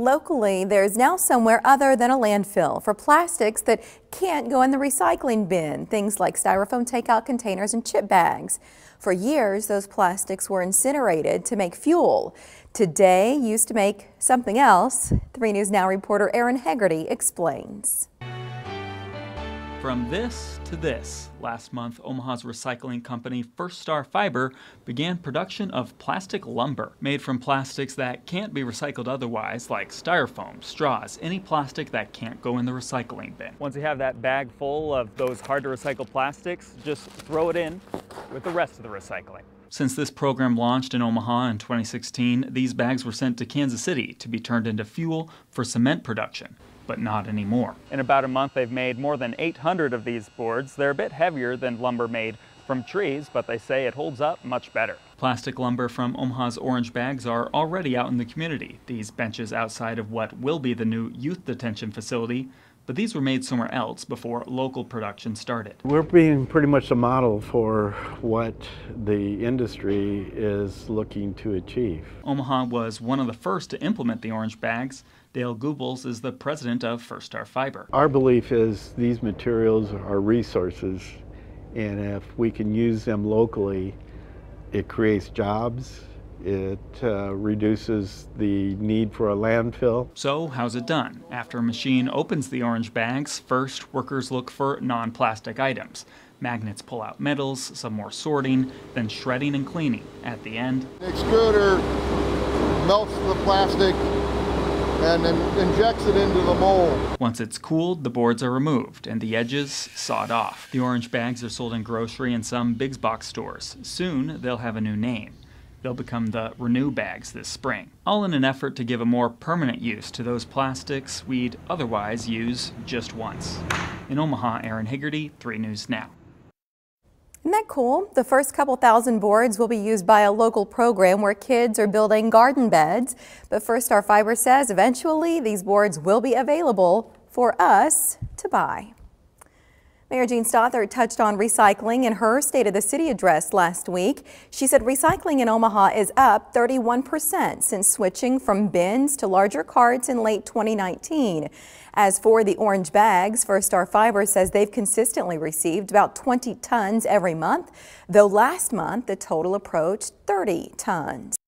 Locally, there's now somewhere other than a landfill for plastics that can't go in the recycling bin, things like styrofoam takeout containers and chip bags. For years, those plastics were incinerated to make fuel. Today, used to make something else. 3 News Now reporter Aaron Hegarty explains. From this to this, last month Omaha's recycling company Firstar Fiber began production of plastic lumber made from plastics that can't be recycled otherwise like styrofoam, straws, any plastic that can't go in the recycling bin. Once you have that bag full of those hard to recycle plastics, just throw it in with the rest of the recycling. Since this program launched in Omaha in 2016, these bags were sent to Kansas City to be turned into fuel for cement production but not anymore. In about a month, they've made more than 800 of these boards. They're a bit heavier than lumber made from trees, but they say it holds up much better. Plastic lumber from Omaha's orange bags are already out in the community. These benches outside of what will be the new youth detention facility but these were made somewhere else before local production started. We're being pretty much a model for what the industry is looking to achieve. Omaha was one of the first to implement the orange bags. Dale Gubbels is the president of Firstar Fiber. Our belief is these materials are resources, and if we can use them locally, it creates jobs, it uh, reduces the need for a landfill. So, how's it done? After a machine opens the orange bags, first workers look for non plastic items. Magnets pull out metals, some more sorting, then shredding and cleaning. At the end, the extruder melts the plastic and then injects it into the mold. Once it's cooled, the boards are removed and the edges sawed off. The orange bags are sold in grocery and some big box stores. Soon, they'll have a new name. They'll become the Renew bags this spring, all in an effort to give a more permanent use to those plastics we'd otherwise use just once. In Omaha, Aaron Hegarty, 3 News Now. Isn't that cool? The first couple thousand boards will be used by a local program where kids are building garden beds. But Firstar Fiber says eventually these boards will be available for us to buy. Mayor Jean Stothert touched on recycling in her State of the City address last week. She said recycling in Omaha is up 31% since switching from bins to larger carts in late 2019. As for the orange bags, Firstar Fiber says they've consistently received about 20 tons every month, though last month the total approached 30 tons.